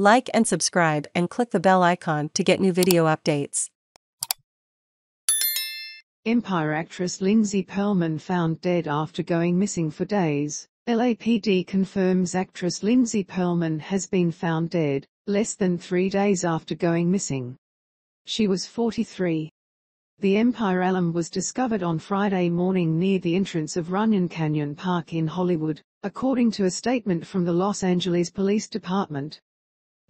Like and subscribe and click the bell icon to get new video updates. Empire actress Lindsey Pearlman found dead after going missing for days. LAPD confirms actress Lindsey Pearlman has been found dead, less than three days after going missing. She was 43. The Empire alum was discovered on Friday morning near the entrance of Runyon Canyon Park in Hollywood, according to a statement from the Los Angeles Police Department.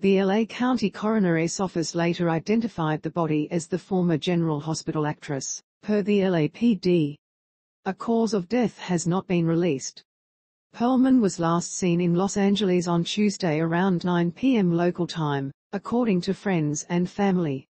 The LA County Coroner's Office later identified the body as the former General Hospital actress, per the LAPD. A cause of death has not been released. Pearlman was last seen in Los Angeles on Tuesday around 9 p.m. local time, according to friends and family.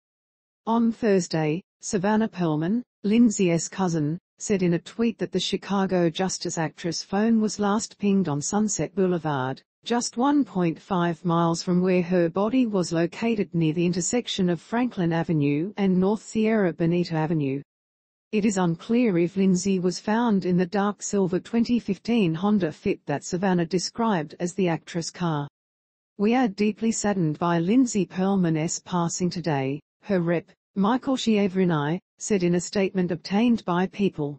On Thursday, Savannah Pearlman, Lindsey's cousin, said in a tweet that the Chicago Justice actress phone was last pinged on Sunset Boulevard, just 1.5 miles from where her body was located near the intersection of Franklin Avenue and North Sierra Bonita Avenue. It is unclear if Lindsey was found in the dark silver 2015 Honda Fit that Savannah described as the actress car. We are deeply saddened by Lindsey Pearlman's passing today, her rep, Michael Chiaverini, said in a statement obtained by People.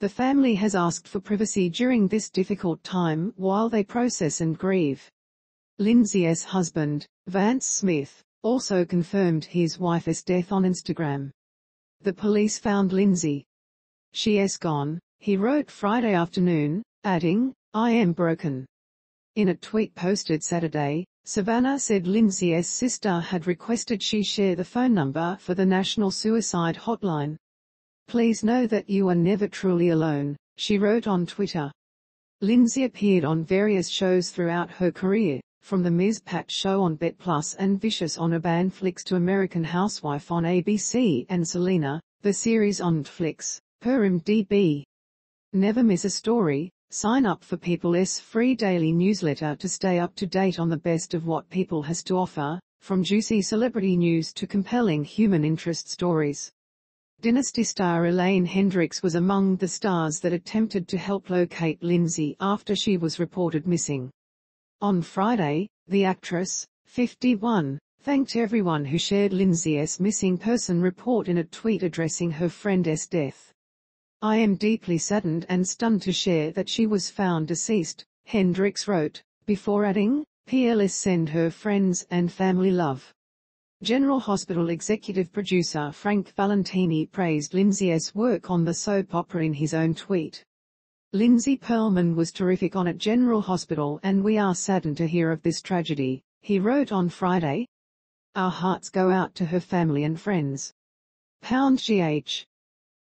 The family has asked for privacy during this difficult time while they process and grieve. Lindsey's husband, Vance Smith, also confirmed his wife's death on Instagram. The police found Lindsey. She is gone, he wrote Friday afternoon, adding, I am broken. In a tweet posted Saturday, Savannah said Lindsey's sister had requested she share the phone number for the National Suicide Hotline. Please know that you are never truly alone, she wrote on Twitter. Lindsey appeared on various shows throughout her career, from The Ms. Pat Show on BET Plus and Vicious on Urban Flix to American Housewife on ABC and Selena, the series on Netflix, per IMDb. Never miss a story, Sign up for People's free daily newsletter to stay up to date on the best of what People has to offer, from juicy celebrity news to compelling human interest stories. Dynasty star Elaine Hendrix was among the stars that attempted to help locate Lindsey after she was reported missing. On Friday, the actress, 51, thanked everyone who shared Lindsey's missing person report in a tweet addressing her friend's death. I am deeply saddened and stunned to share that she was found deceased, Hendrix wrote, before adding, PLS send her friends and family love. General Hospital executive producer Frank Valentini praised Lindsey's work on the soap opera in his own tweet. Lindsey Pearlman was terrific on at General Hospital and we are saddened to hear of this tragedy, he wrote on Friday. Our hearts go out to her family and friends. Pound GH.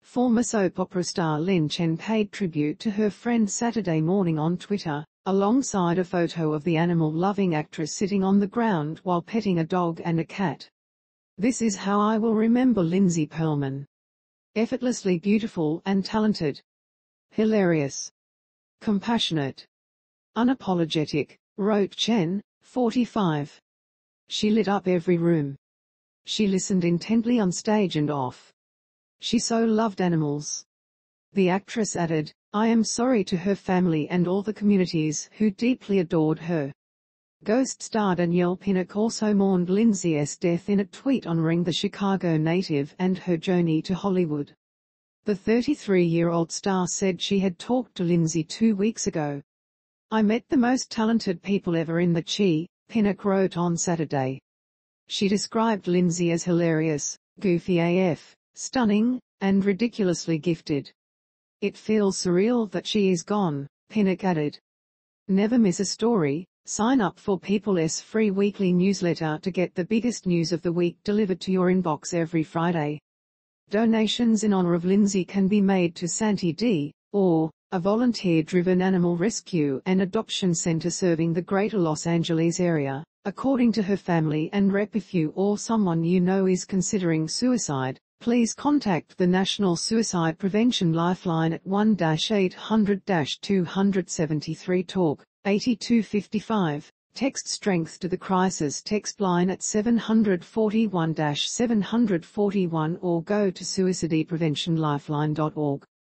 Former soap opera star Lynn Chen paid tribute to her friend Saturday morning on Twitter, alongside a photo of the animal-loving actress sitting on the ground while petting a dog and a cat. This is how I will remember Lindsey Pearlman. Effortlessly beautiful and talented. Hilarious. Compassionate. Unapologetic, wrote Chen, 45. She lit up every room. She listened intently on stage and off. She so loved animals. The actress added, I am sorry to her family and all the communities who deeply adored her. Ghost star Danielle Pinnock also mourned Lindsey's death in a tweet honoring the Chicago native and her journey to Hollywood. The 33-year-old star said she had talked to Lindsey two weeks ago. I met the most talented people ever in the Chi, Pinnock wrote on Saturday. She described Lindsey as hilarious, goofy AF, stunning, and ridiculously gifted. It feels surreal that she is gone, Pinnock added. Never miss a story, sign up for People's free weekly newsletter to get the biggest news of the week delivered to your inbox every Friday. Donations in honor of Lindsey can be made to Santee D, or, a volunteer-driven animal rescue and adoption center serving the greater Los Angeles area, according to her family and rep if you or someone you know is considering suicide, Please contact the National Suicide Prevention Lifeline at 1-800-273-TALK, 8255. Text strength to the crisis text line at 741-741 or go to suicidepreventionlifeline.org.